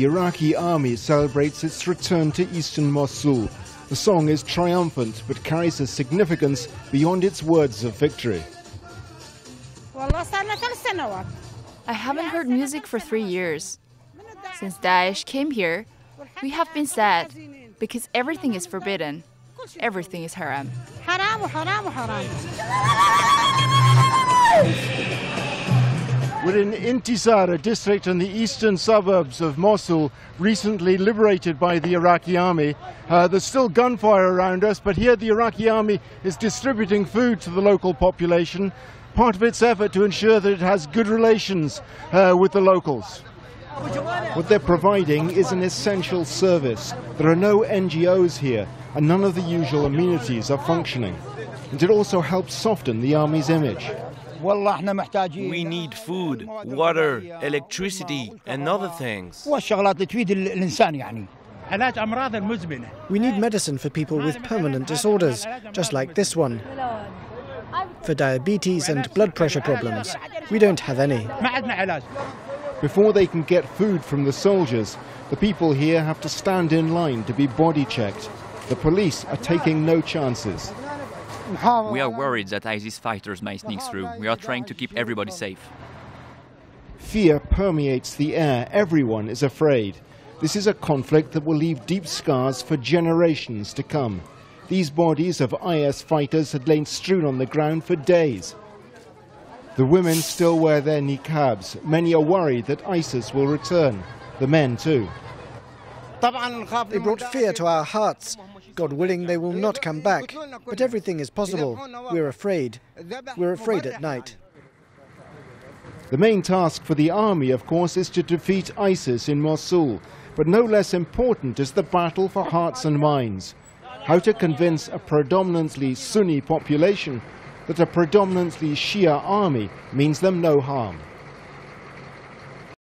the Iraqi army celebrates its return to eastern Mosul. The song is triumphant but carries a significance beyond its words of victory. I haven't heard music for three years. Since Daesh came here, we have been sad because everything is forbidden. Everything is haram. We're in Intisar, a district in the eastern suburbs of Mosul, recently liberated by the Iraqi army. Uh, there's still gunfire around us, but here the Iraqi army is distributing food to the local population, part of its effort to ensure that it has good relations uh, with the locals. What they're providing is an essential service. There are no NGOs here, and none of the usual amenities are functioning. And it also helps soften the army's image. We need food, water, electricity, and other things. We need medicine for people with permanent disorders, just like this one. For diabetes and blood pressure problems. We don't have any. Before they can get food from the soldiers, the people here have to stand in line to be body checked. The police are taking no chances. We are worried that ISIS fighters might sneak through. We are trying to keep everybody safe. Fear permeates the air. Everyone is afraid. This is a conflict that will leave deep scars for generations to come. These bodies of IS fighters had lain strewn on the ground for days. The women still wear their niqabs. Many are worried that ISIS will return. The men too. They brought fear to our hearts. God willing, they will not come back. But everything is possible. We're afraid. We're afraid at night. The main task for the army, of course, is to defeat ISIS in Mosul. But no less important is the battle for hearts and minds. How to convince a predominantly Sunni population that a predominantly Shia army means them no harm.